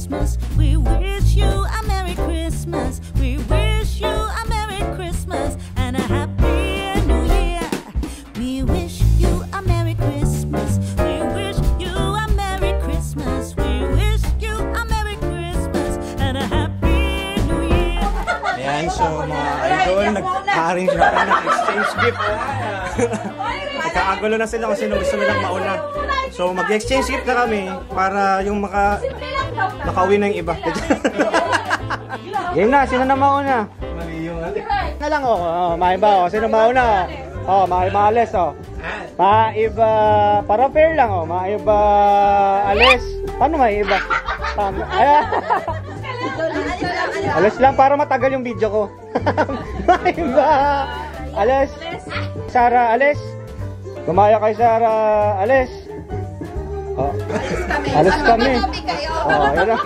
Christmas. We wish you a Merry Christmas. We wish you a Merry Christmas and a Happy New Year. We wish you a Merry Christmas. We wish you a Merry Christmas. We wish you a Merry Christmas and a Happy New Year. Ayan, so mga idol, nag-arrange na tayo ng exchange gift. Nagkakagulo na sila kung sino gusto nilang mauna. So mag-exchange gift na kami para yung maka makauwi na yung iba. Game na, sino na mauna? Mali yung ate. Na lang oh, oh maiba oh, sino mauna? Oh, maiba oh. Maiba, para fair lang oh, maiba alis. Paano maiba? Tama. Alis lang para matagal yung video ko. maiba. Alis. Sara, alis. Gumaya kay Sara, alis. Oh. Alis kami. Oh, yun na.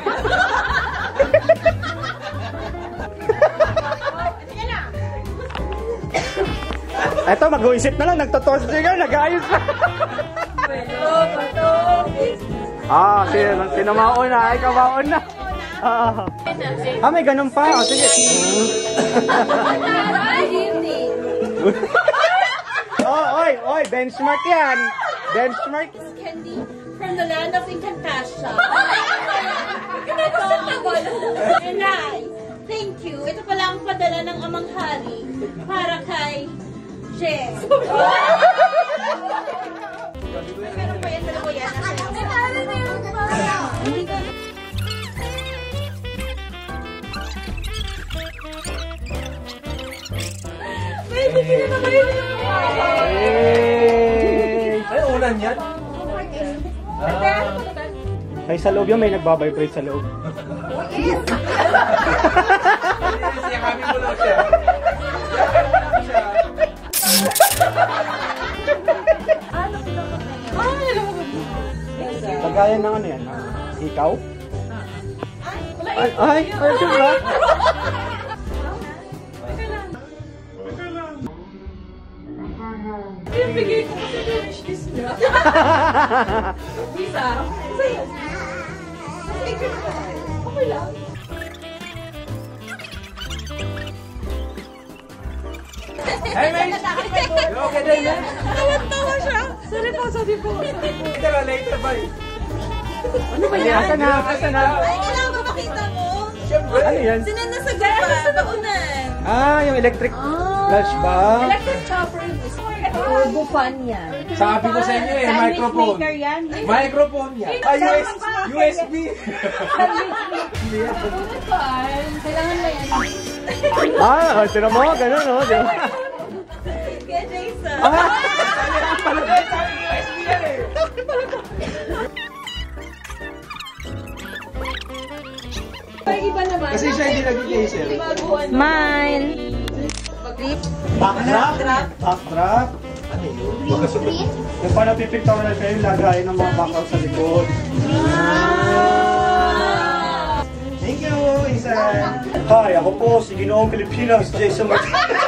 Eto, mag-uisip na lang. Nagtotos siya, nag-ayos na. ah, sino, sino mauna? Ikaw mauna. Ah, ah, may ganun pa. Oh, sige. oh, oy, oy, benchmark yan. Benchmark. Land of Encantasia. Nay, thank you. Ito pala ang padala ng amang hari para kay Jen. Ay, sa loob yun, may nagbabibrate sa loob. Siya kami mo lang siya. Lagayan ng ano yan? ah, Ikaw? Ay, ay, ay, diba? Bigay ko kasi finish this niya. Visa. Hey, mate! You okay din, man? Tawa siya. Sorry po, sorry po. Kita ka later, bye. Ano ba yan? Asa na? Asa na? Ay, kailangan ba makita mo? Siyempre. Ano yan? Sinan na sa gaba, sa baunan. Ah, yung electric flash ba? Electric chopper is turbo fan yan. Sabi ko sa inyo eh, microphone. yan. Microphone yan. Ah, US, USB. Kailangan mo yan. Ah, oh, tira mo, ganun, no? Kaya Ah! Sabi ko USB yan eh. Ay, iba naman. Kasi siya hindi. Baguhan. Mine. Backdrop? Backdrop? Ano yun? Yung pa napipictorial kayo, lagayin ng mga background sa likod. Thank you, Insan. Hi, ako po si Ginoong Pilipinas, Jason Martinez.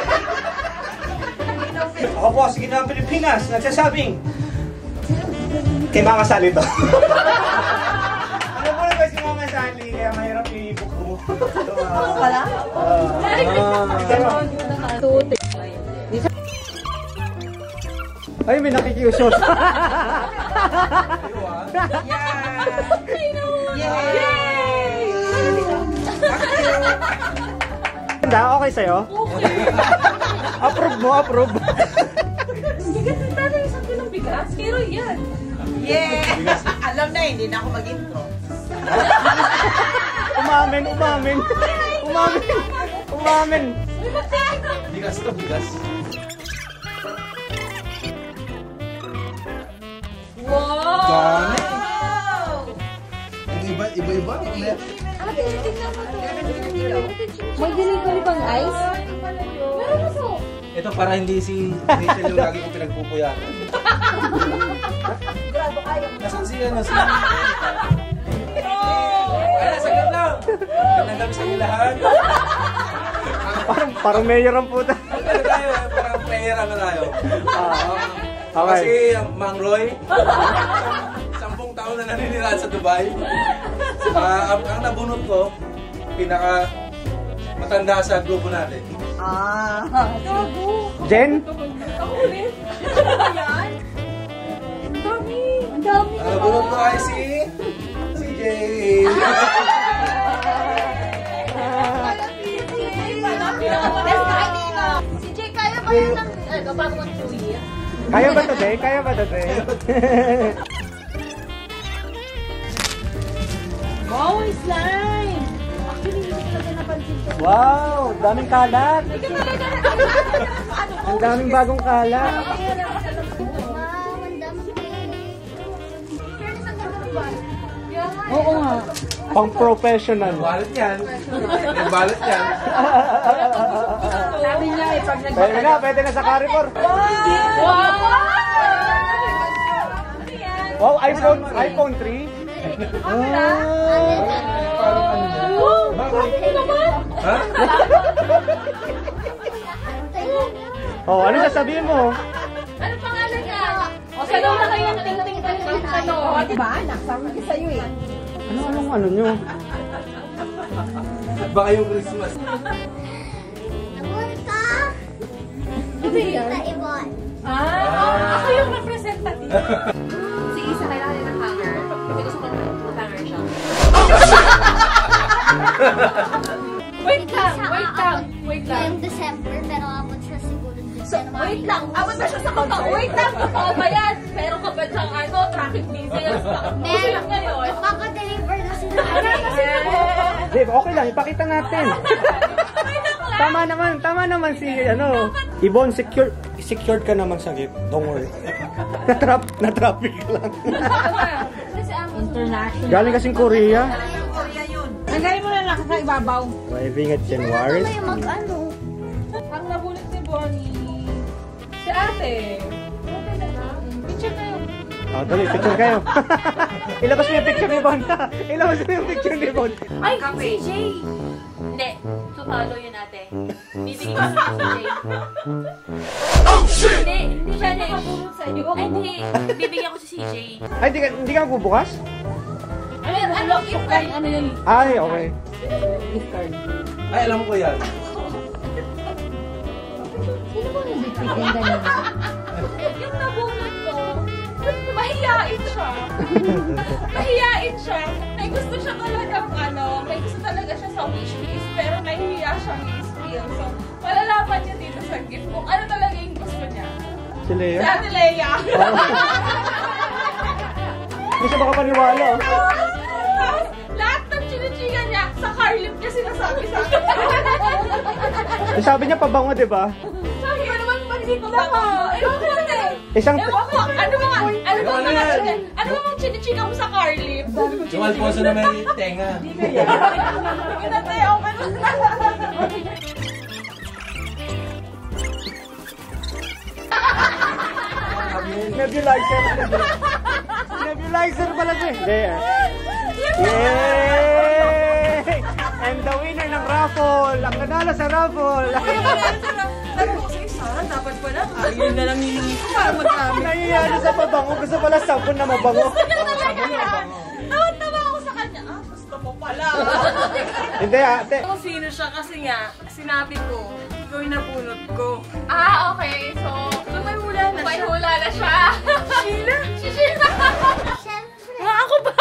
Ako po si Ginoong Pilipinas, nagsasabing, kay Mama Sally to. Ano po naman si Mama Sally, kaya mahirap i-book mo. Ah, ah, ito, Ay, may nakikiusos. Ganda, okay sa'yo? approve mo, approve. Pero yan. Yeah! Alam na, hindi na ako mag-intro. umamin, umamin. Umamin. Umamin. Bigas to, bigas. Wow! Iba, iba, iba. Ate, tingnan mo to. May delivery bang ice? Meron na to. Ito para hindi si Rachel yung lagi kong pinagpupuyakan. Nasaan si ano? Si... Ay, saglit lang. Gandang gabi sa inyo lahat. Parang, parang mayor ang puta. Ano tayo? Parang player ano tayo. Ah, okay. Kasi ang Mang Roy, sampung taon na naninirahan sa Dubai. Ah, ang, ang nabunot ko, pinaka matanda sa grupo natin. Ah. Jen? Ang dami. Ang nabunot ko ay si... Si Jay. Si Jay, kaya ba yun ng, ano, bago mag-2 Kaya ba to, Jen? Kaya ba to, Jen? Wow, slime! Actually, hindi ko talaga napansin to. wow, daming kalat. Hindi ka talaga ko? Ang daming bagong kalat. Oo nga. Pang professional. Balat yan. Balat yan. Sabi niya eh, pag nag- Pwede na, pwede na sa Carrefour. Wow! Wow, iPhone, iPhone 3. Ha? Oh, ano sasabihin mo? Ano pangalan niya? O, sa na kayo yung ting-ting pa yung ano. Oh, diba? Nakasama niya sa'yo eh. Ano, anong ano nyo? Baka yung Christmas. Namunta! Ano yan? Ibon. Ah, ako yung representative. Si Isa kailangan niya ng hanger. Kasi gusto ko ng hanger siya. Wait lang, wait lang, wait lang. Ngayong December, pero abot siya siguro So, wait lang, abot na siya sa kota. Wait lang, totoo ba yan? Meron ka ba siyang ano, ngayon. Magkaka-deliver na sila. Dave, okay lang, ipakita natin. Tama naman, tama naman si, ano, Ibon, secure, secured ka naman sa gift. Don't worry. Na-trap, na-traffic lang. International. Galing kasing Korea. Nagay mo na lang sa ibabaw. Arriving at January. Ano yung mag-ano? Ang nabulot ni Bonnie, si ate. Oh, dali, picture kayo. Ilabas mo yung picture ni Bon. Ilabas mo yung picture ni Bon. Ay, si Jay! Hindi. Tutalo yun ate. Bibigyan ko si Jay. Oh, shit! Hindi, hindi siya nakapulot sa inyo. Ay, hindi. Bibigyan ko si CJ. Ay, di ka, di ka magbubukas? Ano yun? Ano yung ano yun? Ay, okay. Ay, alam ko yan. Yung nabunot ko, mahiyain siya. mahiyain siya. May gusto siya talaga, ano, may gusto talaga siya sa wish list, pero nahihiya siyang i-spill. So, malalaman niya dito sa gift kung ano talaga yung gusto niya. Si Leo. Si Ate Leia. Hindi siya makapaniwala. oh. Tapos, lahat ng niya, sa car lip niya sinasabi sa akin. Eh, Sabi niya pabango, di ba? Sabi ko naman, hindi ko ko eh. Isang... Ewan ko, ano ba nga, ano ba Ano mga yan? chini- ano ba mga chinichiga mo sa car lip? Yung Alfonso na may tenga. Pinatay ako ka Nebulizer. Nebulizer pala siya. Hindi. ah. Yay! And the winner ng raffle. Ang nanalo sa raffle. Sabi ko sa dapat pala. Ayun na lang hiningi ko para magkami. Nangyayari sa pabango. Gusto pala sabon na mabango. Tawa-tawa ako sa kanya. Ah, gusto mo pala. Hindi ate. Kung sino siya kasi nga, sinabi ko, ikaw yung nabunot ko. Ah, okay. So, So may hula na may siya. hula na siya. Sheila? Si Sheila. Siyempre. Nga ako ba?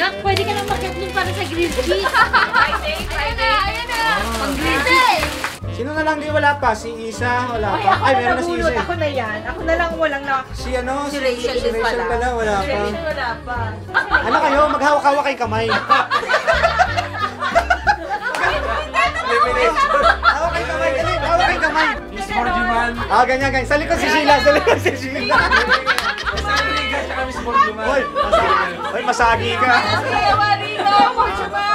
Sheila. Nak, pwede ka lang makit dun para sa grilled cheese. Friday, Friday. Ayan na. Pag-grilled Sino na lang di wala pa? Si Isa, wala Ay, pa. Ay, na meron na si. Isa. Ako na yan. Ako na lang walang na... Si ano? Si Rachel si Rachel pala. pala, wala pa. Rachel wala pa. Ano kayo? Maghawak-hawak kay kamay. Hawak kay kamay. Dali, hawak kay kamay. Miss Borjuman. Ah, ganyan, ganyan. Sa likod si Sheila. Sa likod si Sheila. San Liga, tsaka Miss Borjuman. Hoy, masagi. Hoy, masagi ka. Marino,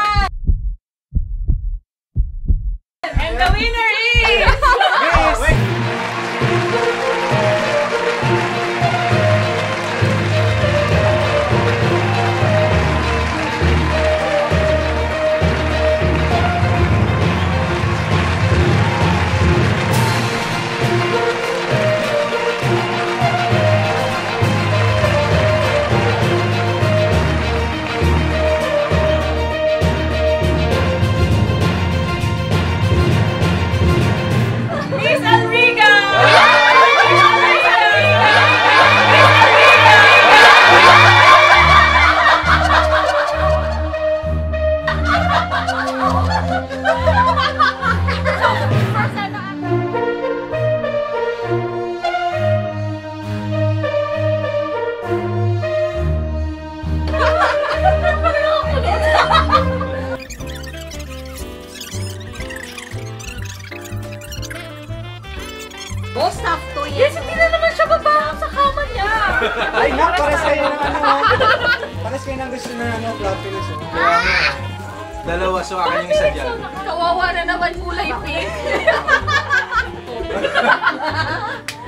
yung isa dyan. Kawawa na naman kulay pink.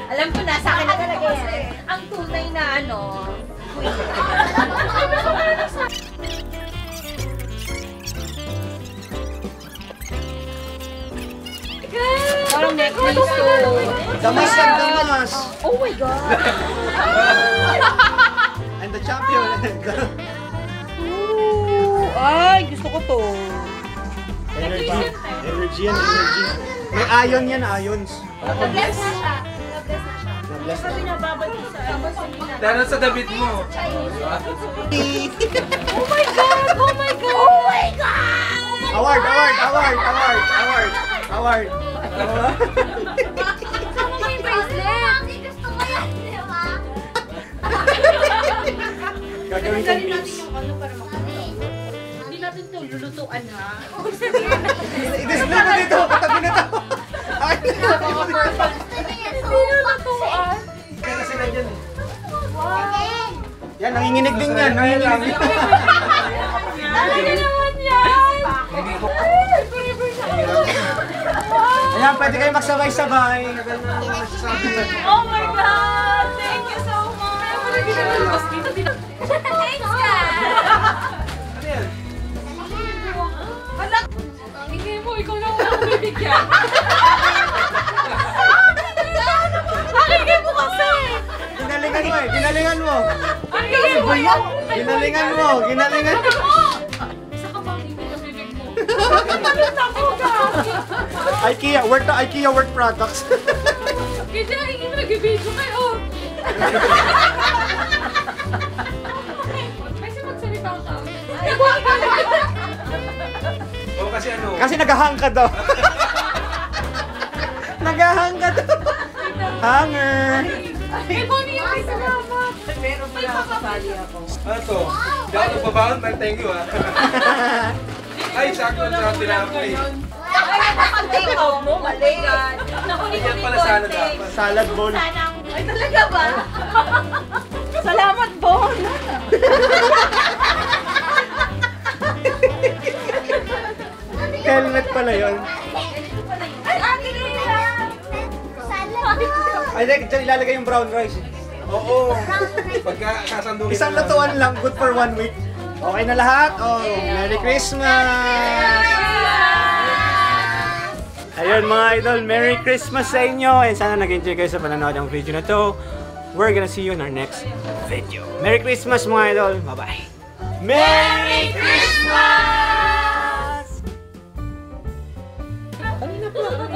Alam ko na, sa akin na talaga yan. Ang tunay na ano, Parang necklace to. Damas yan, damas! Oh my God! And the champion. Ooh, ay, gusto ko to. Energy. Energy yan, energy. May ion yan, ions. Na-bless na siya. Na-bless na siya. Na-bless na. Binababad ko sa. Dahil sa damit mo. Oh my God! Oh my God! Oh my Award, award, award, award, award, award. Kasama mo yung bracelet. Gusto mo yan, di ba? Gagawin kong mix. Lulutuan ha. I-display mo dito, katabi na to. Ay, Sinunutuan. Kaya sila dyan eh. Yan, nanginginig din yan. Nanginginig. Ano naman yan? Ayan, pwede kayo magsabay-sabay. Oh my God! Thank you so much! Thanks, guys. Ikaw na ako bibigyan. Pakinggan mo kasi! Ginalingan mo eh, ginalingan mo. Pakinggan mo yan! Ginalingan mo, ginalingan mo. Isa ka pang hindi na bibig mo. IKEA, work na IKEA work products. Hindi, hindi nag-video kayo. kasi ano, Kasi nagahang ka daw. nagahang ka daw. Hanger. Eh, Bonnie, yung may salamat. Meron pala ako kasali ako. ano to? Hindi ako nagbabaon, but thank you ah. Ay, sakto sa tinapay. Ay, nakapag-take out mo, mali. Naku, Yan pala sana dapat. Salad bowl. Ay, talaga ba? Salamat, Bon! Helmet pala yun. Ay, ate nila! Ay, di, dyan ilalagay yung brown rice. Oo. Pagka sasandungin Isang lutuan lang, good for one week. Okay na lahat? Oh, Merry Christmas! Ayun mga idol, Merry Christmas sa inyo! And sana nag-enjoy kayo sa panonood ng video na to. We're gonna see you in our next video. Merry Christmas mga idol! Bye-bye! Merry Christmas! Yeah.